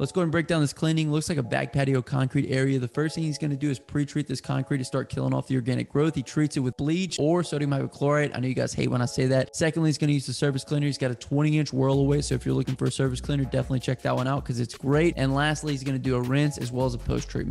Let's go and break down this cleaning. Looks like a back patio concrete area. The first thing he's going to do is pre-treat this concrete to start killing off the organic growth. He treats it with bleach or sodium hypochlorite. I know you guys hate when I say that. Secondly, he's going to use the surface cleaner. He's got a 20 inch Whirlaway. So if you're looking for a surface cleaner, definitely check that one out because it's great. And lastly, he's going to do a rinse as well as a post treatment.